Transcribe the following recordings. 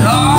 heart.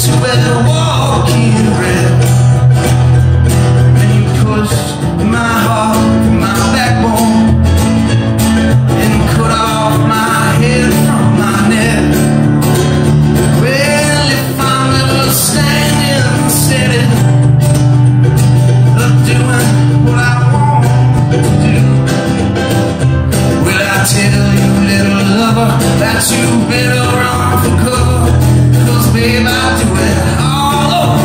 to a walking rib And you pushed my heart from my backbone, and cut off my head from my neck. Well, if I'm ever standing steady, of doing what I want, will I tell you, little lover, that you've been around for cover? Cause babe, I do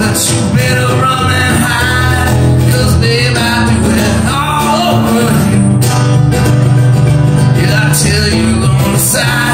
that you better run and hide they might be all over you. Yeah, I tell you on the side